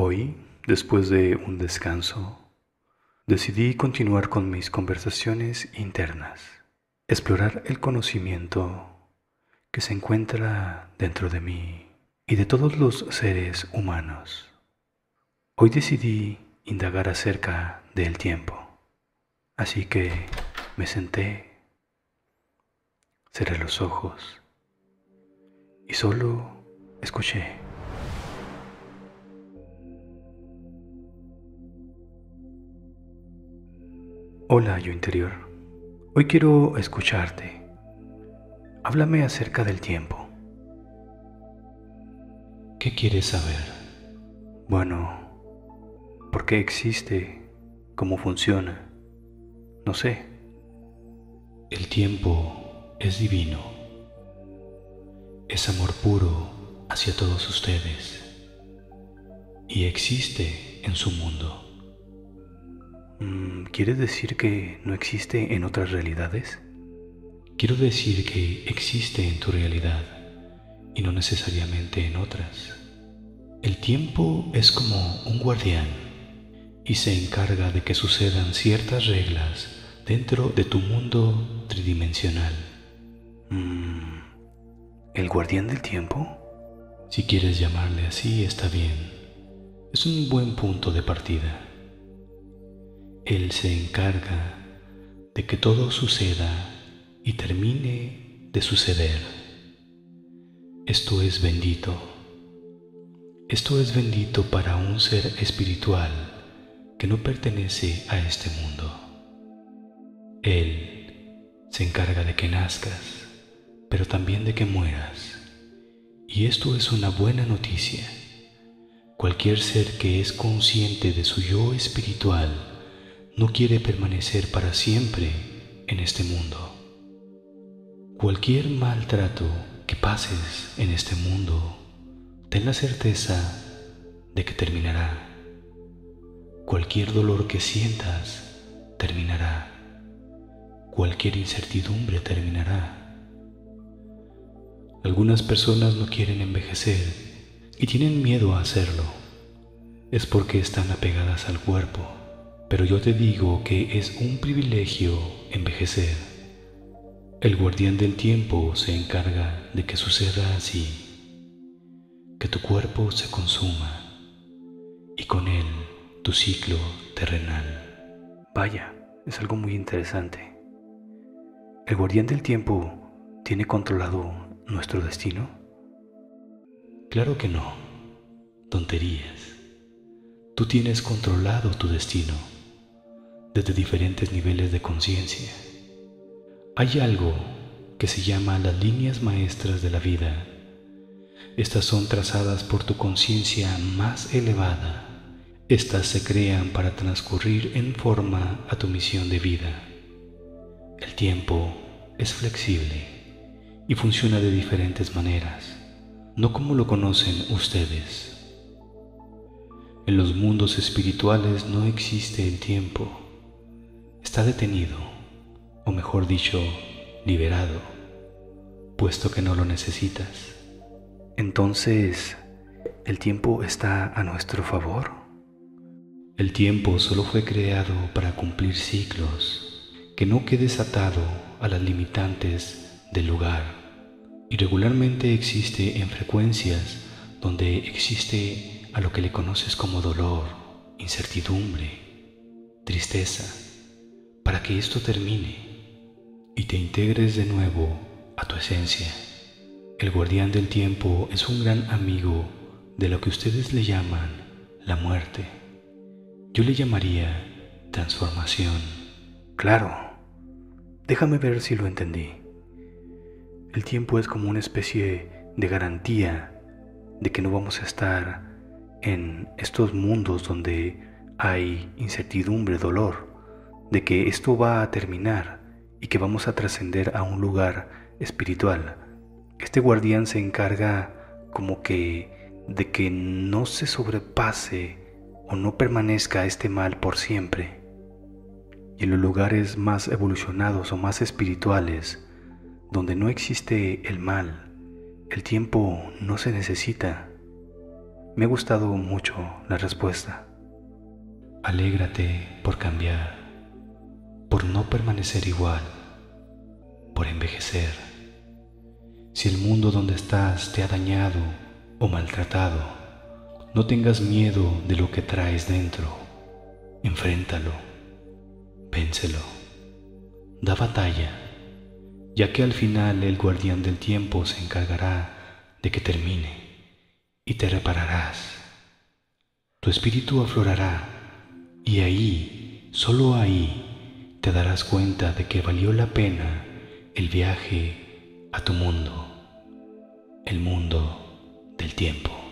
Hoy, después de un descanso, decidí continuar con mis conversaciones internas, explorar el conocimiento que se encuentra dentro de mí y de todos los seres humanos. Hoy decidí indagar acerca del tiempo, así que me senté, cerré los ojos y solo escuché. Hola, yo interior. Hoy quiero escucharte. Háblame acerca del tiempo. ¿Qué quieres saber? Bueno, ¿por qué existe? ¿Cómo funciona? No sé. El tiempo es divino. Es amor puro hacia todos ustedes. Y existe en su mundo. Mm, ¿Quieres decir que no existe en otras realidades? Quiero decir que existe en tu realidad y no necesariamente en otras. El tiempo es como un guardián y se encarga de que sucedan ciertas reglas dentro de tu mundo tridimensional. Mm, ¿El guardián del tiempo? Si quieres llamarle así, está bien. Es un buen punto de partida. Él se encarga de que todo suceda y termine de suceder. Esto es bendito. Esto es bendito para un ser espiritual que no pertenece a este mundo. Él se encarga de que nazcas, pero también de que mueras. Y esto es una buena noticia. Cualquier ser que es consciente de su yo espiritual no quiere permanecer para siempre en este mundo. Cualquier maltrato que pases en este mundo, ten la certeza de que terminará. Cualquier dolor que sientas, terminará. Cualquier incertidumbre terminará. Algunas personas no quieren envejecer y tienen miedo a hacerlo. Es porque están apegadas al cuerpo pero yo te digo que es un privilegio envejecer. El guardián del tiempo se encarga de que suceda así, que tu cuerpo se consuma y con él tu ciclo terrenal. Vaya, es algo muy interesante. ¿El guardián del tiempo tiene controlado nuestro destino? Claro que no. Tonterías. Tú tienes controlado tu destino desde diferentes niveles de conciencia. Hay algo que se llama las líneas maestras de la vida. Estas son trazadas por tu conciencia más elevada. Estas se crean para transcurrir en forma a tu misión de vida. El tiempo es flexible y funciona de diferentes maneras, no como lo conocen ustedes. En los mundos espirituales no existe el tiempo está detenido, o mejor dicho, liberado, puesto que no lo necesitas. Entonces, ¿el tiempo está a nuestro favor? El tiempo solo fue creado para cumplir ciclos, que no quedes atado a las limitantes del lugar. Y regularmente existe en frecuencias donde existe a lo que le conoces como dolor, incertidumbre, tristeza para que esto termine y te integres de nuevo a tu esencia. El guardián del tiempo es un gran amigo de lo que ustedes le llaman la muerte. Yo le llamaría transformación. Claro, déjame ver si lo entendí. El tiempo es como una especie de garantía de que no vamos a estar en estos mundos donde hay incertidumbre, dolor de que esto va a terminar y que vamos a trascender a un lugar espiritual. Este guardián se encarga como que de que no se sobrepase o no permanezca este mal por siempre. Y en los lugares más evolucionados o más espirituales, donde no existe el mal, el tiempo no se necesita. Me ha gustado mucho la respuesta. Alégrate por cambiar, por no permanecer igual, por envejecer. Si el mundo donde estás te ha dañado o maltratado, no tengas miedo de lo que traes dentro. Enfréntalo, vénselo, da batalla, ya que al final el guardián del tiempo se encargará de que termine y te repararás. Tu espíritu aflorará y ahí, solo ahí, te darás cuenta de que valió la pena el viaje a tu mundo, el mundo del tiempo.